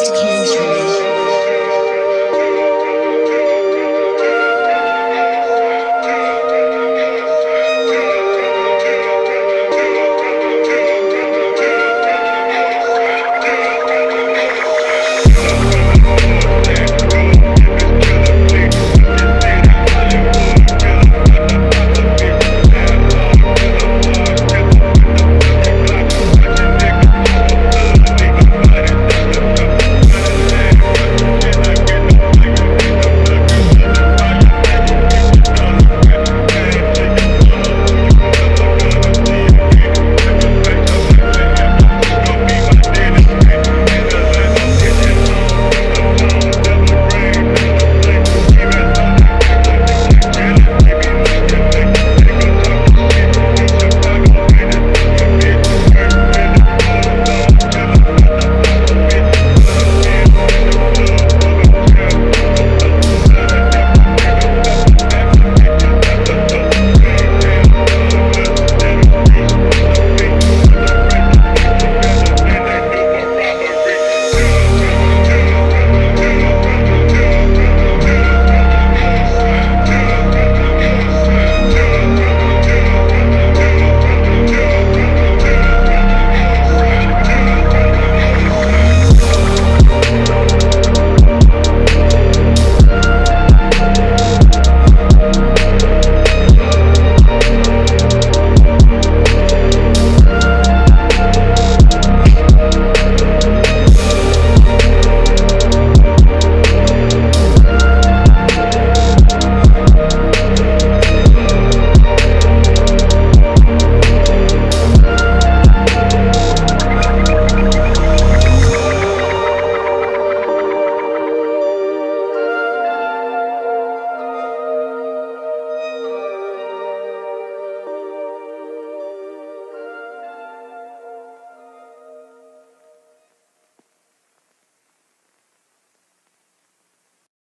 Just came through.